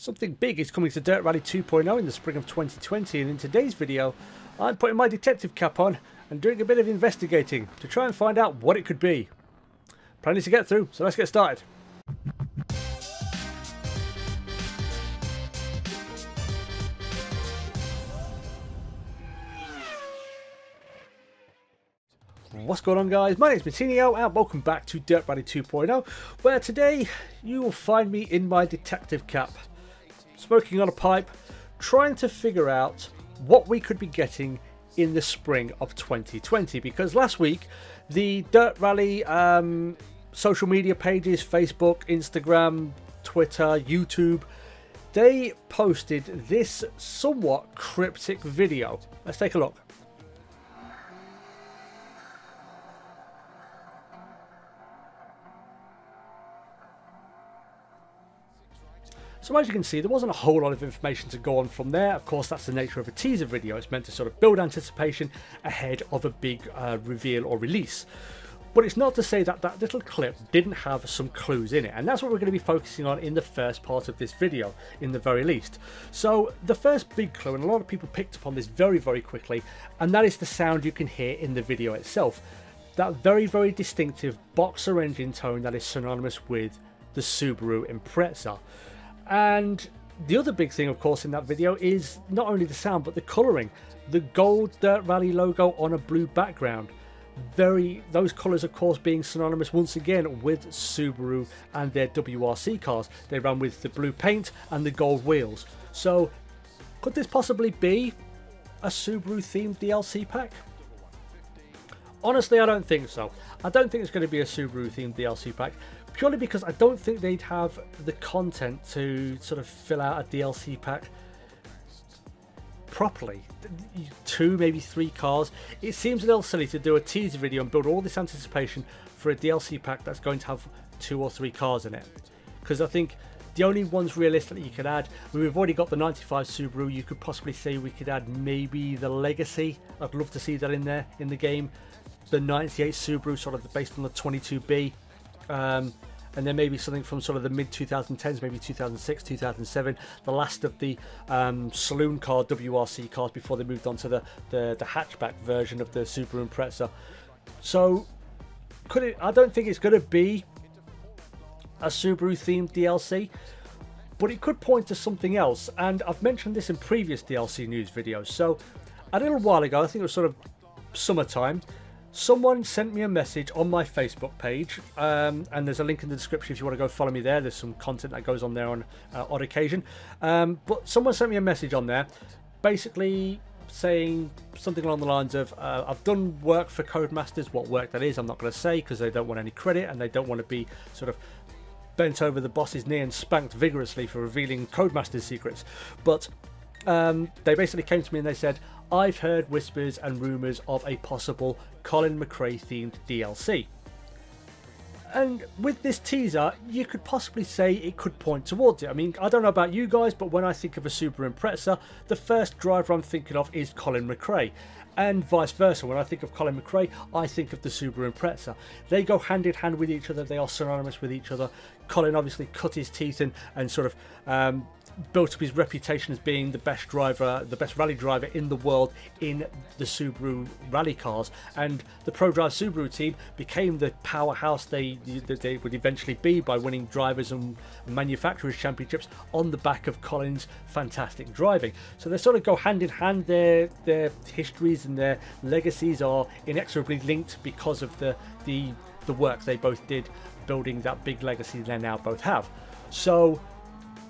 Something big is coming to Dirt Rally 2.0 in the spring of 2020 and in today's video I'm putting my detective cap on and doing a bit of investigating to try and find out what it could be. Plenty to get through, so let's get started. What's going on guys, my name is Mattinho and welcome back to Dirt Rally 2.0 where today you will find me in my detective cap smoking on a pipe, trying to figure out what we could be getting in the spring of 2020. Because last week, the Dirt Rally um, social media pages, Facebook, Instagram, Twitter, YouTube, they posted this somewhat cryptic video. Let's take a look. So as you can see, there wasn't a whole lot of information to go on from there. Of course, that's the nature of a teaser video. It's meant to sort of build anticipation ahead of a big uh, reveal or release. But it's not to say that that little clip didn't have some clues in it. And that's what we're going to be focusing on in the first part of this video, in the very least. So the first big clue, and a lot of people picked up on this very, very quickly, and that is the sound you can hear in the video itself. That very, very distinctive boxer engine tone that is synonymous with the Subaru Impreza. And the other big thing, of course, in that video is not only the sound, but the colouring. The gold Dirt Rally logo on a blue background. Very, those colours, of course, being synonymous once again with Subaru and their WRC cars. They ran with the blue paint and the gold wheels. So, could this possibly be a Subaru themed DLC pack? Honestly, I don't think so. I don't think it's going to be a Subaru themed DLC pack purely because I don't think they'd have the content to sort of fill out a DLC pack properly. Two, maybe three cars. It seems a little silly to do a teaser video and build all this anticipation for a DLC pack that's going to have two or three cars in it. Because I think the only ones realistically you could add, we've already got the 95 Subaru, you could possibly say we could add maybe the Legacy. I'd love to see that in there in the game. The 98 Subaru, sort of based on the 22B. Um, and then maybe something from sort of the mid 2010s, maybe 2006, 2007, the last of the um, saloon car WRC cars before they moved on to the, the, the hatchback version of the Subaru Impreza. So, could it? I don't think it's going to be a Subaru themed DLC, but it could point to something else. And I've mentioned this in previous DLC news videos. So, a little while ago, I think it was sort of summertime someone sent me a message on my Facebook page, um, and there's a link in the description if you want to go follow me there. There's some content that goes on there on uh, odd occasion. Um, but someone sent me a message on there, basically saying something along the lines of, uh, "I've done work for Codemasters. What work that is, I'm not going to say because they don't want any credit and they don't want to be sort of." Bent over the boss's knee and spanked vigorously for revealing Codemasters secrets. But um, they basically came to me and they said, I've heard whispers and rumours of a possible Colin McRae themed DLC. And with this teaser, you could possibly say it could point towards it. I mean, I don't know about you guys, but when I think of a Subaru Impreza, the first driver I'm thinking of is Colin McRae. And vice versa, when I think of Colin McRae, I think of the Subaru Impreza. They go hand in hand with each other, they are synonymous with each other. Colin obviously cut his teeth in and sort of um, built up his reputation as being the best driver, the best rally driver in the world in the Subaru rally cars. And the ProDrive Subaru team became the powerhouse they, they would eventually be by winning drivers and manufacturers championships on the back of Colin's fantastic driving. So they sort of go hand in hand. Their their histories and their legacies are inexorably linked because of the the the work they both did building that big legacy they now both have. So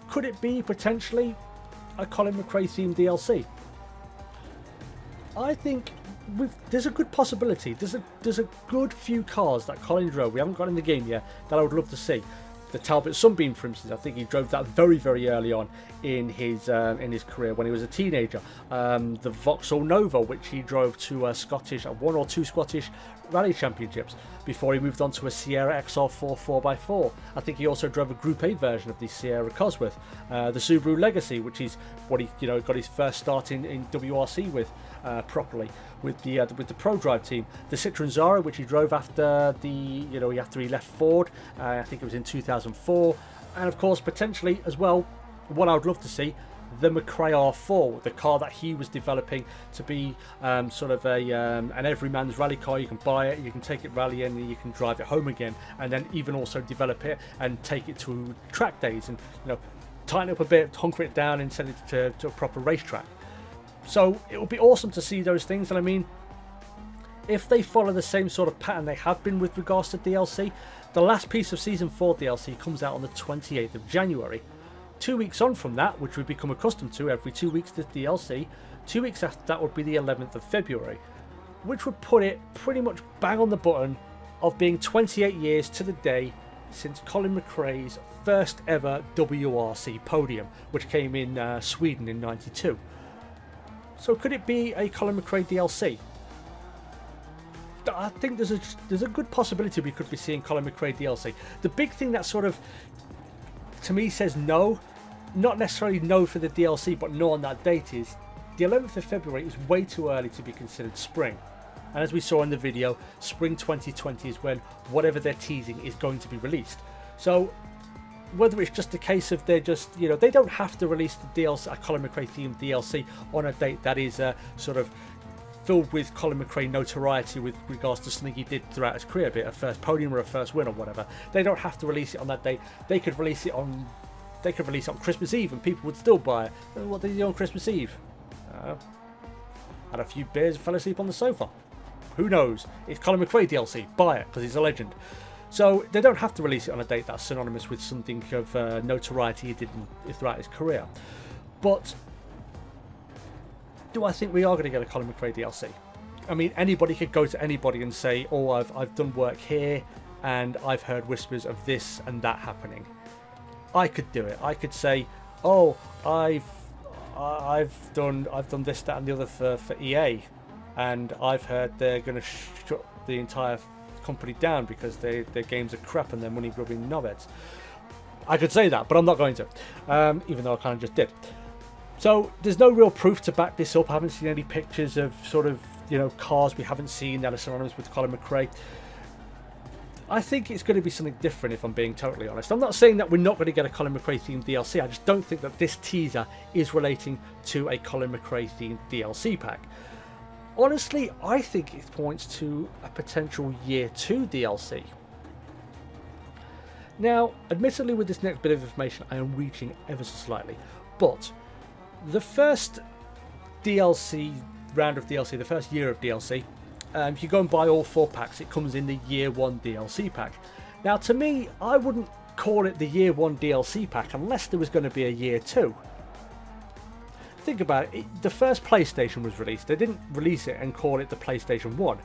could it be potentially a Colin McRae themed DLC? I think there's a good possibility. There's a there's a good few cars that Colin drove. We haven't got in the game yet that I would love to see. The Talbot Sunbeam, for instance, I think he drove that very very early on in his um, in his career when he was a teenager. Um, the Vauxhall Nova, which he drove to a Scottish, one or two Scottish rally championships before he moved on to a Sierra XR4 4x4. I think he also drove a Group A version of the Sierra Cosworth, uh, the Subaru Legacy, which is what he you know got his first start in, in WRC with uh, properly with the uh, with the ProDrive team. The Citroen Xsara, which he drove after the you know after he left Ford, uh, I think it was in 2004, and of course potentially as well what I would love to see the McRae R4, the car that he was developing to be um, sort of a um, an everyman's rally car. You can buy it, you can take it rallying, and you can drive it home again, and then even also develop it and take it to track days, and you know, tighten up a bit, hunker it down, and send it to, to a proper racetrack. So it would be awesome to see those things, and I mean, if they follow the same sort of pattern they have been with regards to DLC, the last piece of Season 4 DLC comes out on the 28th of January. Two weeks on from that, which we've become accustomed to every two weeks the DLC, two weeks after that would be the 11th of February, which would put it pretty much bang on the button of being 28 years to the day since Colin McRae's first ever WRC podium, which came in uh, Sweden in 92. So could it be a Colin McRae DLC? I think there's a there's a good possibility we could be seeing Colin McRae DLC. The big thing that sort of to me says no, not necessarily no for the DLC, but no on that date is the 11th of February is way too early to be considered spring. And as we saw in the video, spring 2020 is when whatever they're teasing is going to be released. So whether it's just a case of they're just, you know, they don't have to release the DLC, a Colin McRae themed DLC on a date that is uh, sort of filled with Colin McRae notoriety with regards to something he did throughout his career, be it a first podium or a first win or whatever. They don't have to release it on that day. They could release it on they could release it on Christmas Eve and people would still buy it. What did he do on Christmas Eve? Uh, had a few beers and fell asleep on the sofa. Who knows? It's Colin McRae DLC. Buy it because he's a legend. So they don't have to release it on a date that's synonymous with something of uh, notoriety he did throughout his career. But do I think we are going to get a Colin McRae DLC? I mean, anybody could go to anybody and say, "Oh, I've I've done work here, and I've heard whispers of this and that happening." I could do it. I could say, "Oh, I've I've done I've done this, that, and the other for, for EA, and I've heard they're going to shut the entire company down because they, their games are crap and they're money grubbing knobheads." I could say that, but I'm not going to, um, even though I kind of just did. So there's no real proof to back this up. I haven't seen any pictures of sort of, you know, cars we haven't seen that are synonymous with Colin McRae. I think it's going to be something different if I'm being totally honest. I'm not saying that we're not going to get a Colin McRae themed DLC. I just don't think that this teaser is relating to a Colin McRae themed DLC pack. Honestly, I think it points to a potential year 2 DLC. Now, admittedly with this next bit of information I am reaching ever so slightly, but the first DLC round of DLC, the first year of DLC, um, if you go and buy all four packs, it comes in the year one DLC pack. Now, to me, I wouldn't call it the year one DLC pack unless there was going to be a year two. Think about it, the first PlayStation was released, they didn't release it and call it the PlayStation 1.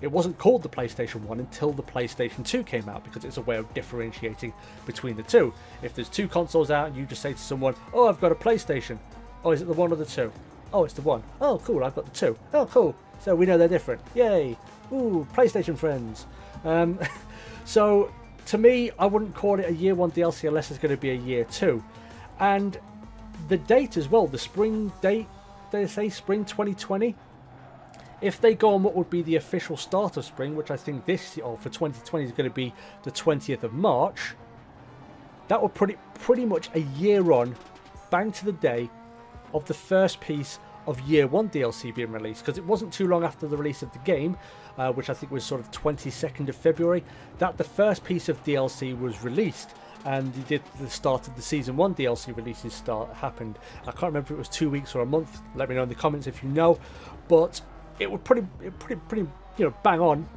It wasn't called the PlayStation 1 until the PlayStation 2 came out because it's a way of differentiating between the two. If there's two consoles out, you just say to someone, Oh, I've got a PlayStation. Oh, is it the one or the two? Oh, it's the one. Oh, cool, I've got the two. Oh, cool. So we know they're different. Yay. Ooh, PlayStation friends. Um, so, to me, I wouldn't call it a year one DLC unless it's going to be a year two. And the date as well, the spring date, they say spring 2020. If they go on what would be the official start of spring, which I think this or for 2020 is going to be the 20th of March, that would put it pretty much a year on, bang to the day, of the first piece of Year 1 DLC being released because it wasn't too long after the release of the game, uh, which I think was sort of 22nd of February, that the first piece of DLC was released and you did the start of the season 1 DLC releases start happened. I can't remember if it was 2 weeks or a month. Let me know in the comments if you know, but it would pretty pretty pretty you know bang on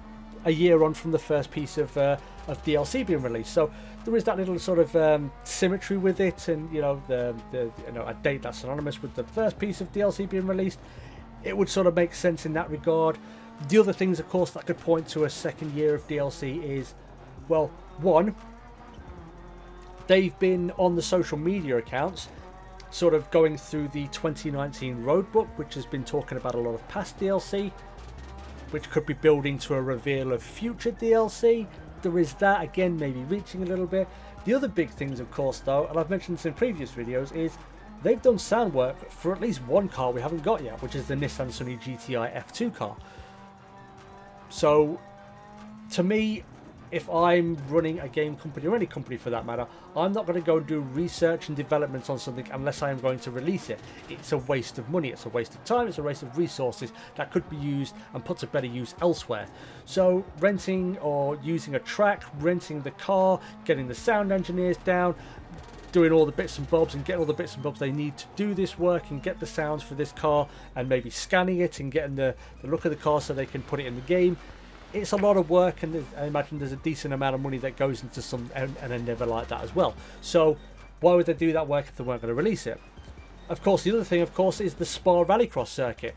a year on from the first piece of uh, of DLC being released. So there is that little sort of um, symmetry with it, and you know the, the you know a date that's synonymous with the first piece of DLC being released. It would sort of make sense in that regard. The other things, of course, that could point to a second year of DLC is, well, one, they've been on the social media accounts, sort of going through the 2019 roadbook, which has been talking about a lot of past DLC, which could be building to a reveal of future DLC there is that again maybe reaching a little bit. The other big things of course though and I've mentioned this in previous videos is they've done sound work for at least one car we haven't got yet which is the Nissan Sunny GTI F2 car. So to me if I'm running a game company or any company for that matter, I'm not going to go and do research and development on something unless I am going to release it. It's a waste of money, it's a waste of time, it's a waste of resources that could be used and put to better use elsewhere. So renting or using a track, renting the car, getting the sound engineers down, doing all the bits and bobs and getting all the bits and bobs they need to do this work and get the sounds for this car and maybe scanning it and getting the, the look of the car so they can put it in the game it's a lot of work and I imagine there's a decent amount of money that goes into some and, and endeavour like that as well. So why would they do that work if they weren't going to release it? Of course, the other thing, of course, is the Spa Rallycross circuit.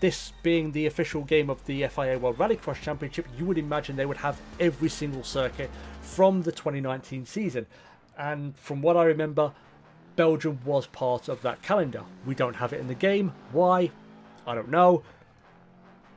This being the official game of the FIA World Rallycross Championship, you would imagine they would have every single circuit from the 2019 season. And from what I remember, Belgium was part of that calendar. We don't have it in the game. Why? I don't know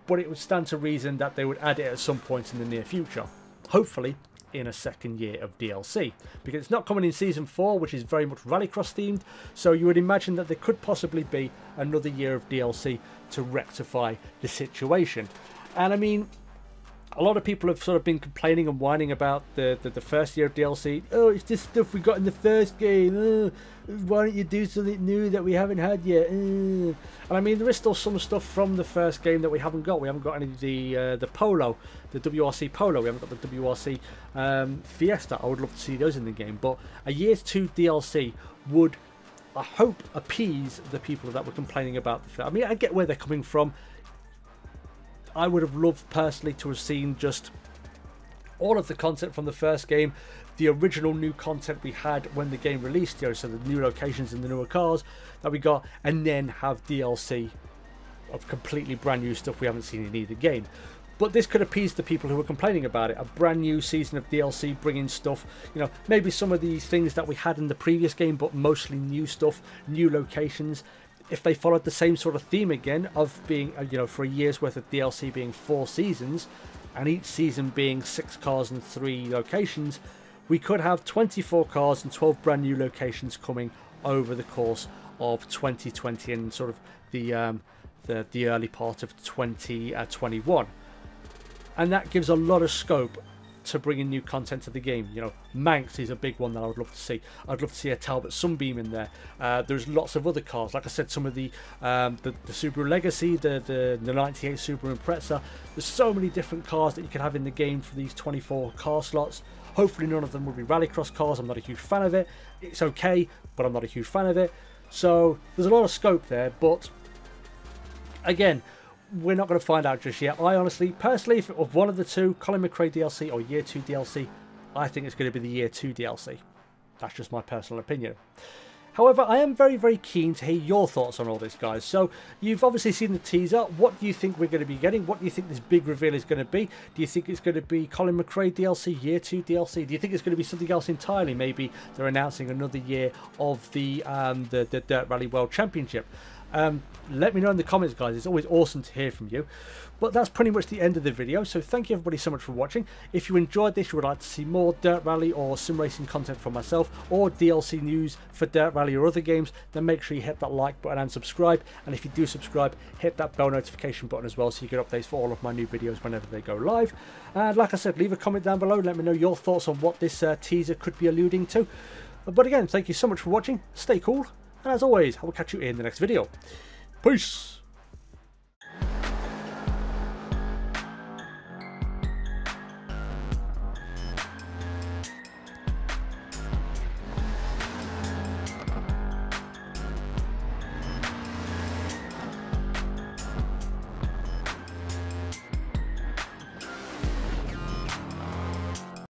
but it would stand to reason that they would add it at some point in the near future. Hopefully in a second year of DLC because it's not coming in season 4 which is very much rallycross themed so you would imagine that there could possibly be another year of DLC to rectify the situation and I mean a lot of people have sort of been complaining and whining about the, the, the, first year of DLC. Oh, it's just stuff we got in the first game. Oh, why don't you do something new that we haven't had yet? Uh. And I mean, there is still some stuff from the first game that we haven't got. We haven't got any of the uh, the Polo, the WRC Polo. We haven't got the WRC um, Fiesta. I would love to see those in the game. But a year two DLC would, I hope, appease the people that were complaining about the. I mean, I get where they're coming from. I would have loved personally to have seen just all of the content from the first game, the original new content we had when the game released, you know, so the new locations and the newer cars that we got, and then have DLC of completely brand new stuff we haven't seen in either game. But this could appease the people who were complaining about it. A brand new season of DLC bringing stuff, you know, maybe some of these things that we had in the previous game, but mostly new stuff, new locations, if they followed the same sort of theme again of being, uh, you know, for a year's worth of DLC being four seasons, and each season being six cars and three locations, we could have 24 cars and 12 brand new locations coming over the course of 2020 and sort of the um, the, the early part of 2021. Uh, and that gives a lot of scope to bring in new content to the game. You know, Manx is a big one that I would love to see. I'd love to see a Talbot Sunbeam in there. Uh, there's lots of other cars. Like I said, some of the um, the, the, Subaru Legacy, the, the, the 98 Subaru Impreza. There's so many different cars that you can have in the game for these 24 car slots. Hopefully none of them will be rallycross cars. I'm not a huge fan of it. It's okay, but I'm not a huge fan of it. So there's a lot of scope there, but again, we're not going to find out just yet. I honestly, personally, if of one of the two, Colin McRae DLC or Year 2 DLC, I think it's going to be the Year 2 DLC. That's just my personal opinion. However, I am very, very keen to hear your thoughts on all this, guys. So, you've obviously seen the teaser. What do you think we're going to be getting? What do you think this big reveal is going to be? Do you think it's going to be Colin McRae DLC, Year 2 DLC? Do you think it's going to be something else entirely? Maybe they're announcing another year of the, um, the, the Dirt Rally World Championship. Um, let me know in the comments, guys. It's always awesome to hear from you. But that's pretty much the end of the video. So thank you everybody so much for watching. If you enjoyed this, you would like to see more Dirt Rally or sim racing content from myself or DLC news for Dirt Rally or other games, then make sure you hit that like button and subscribe. And if you do subscribe, hit that bell notification button as well so you get updates for all of my new videos whenever they go live. And like I said, leave a comment down below. Let me know your thoughts on what this uh, teaser could be alluding to. But again, thank you so much for watching. Stay cool. And as always, I will catch you in the next video. Peace!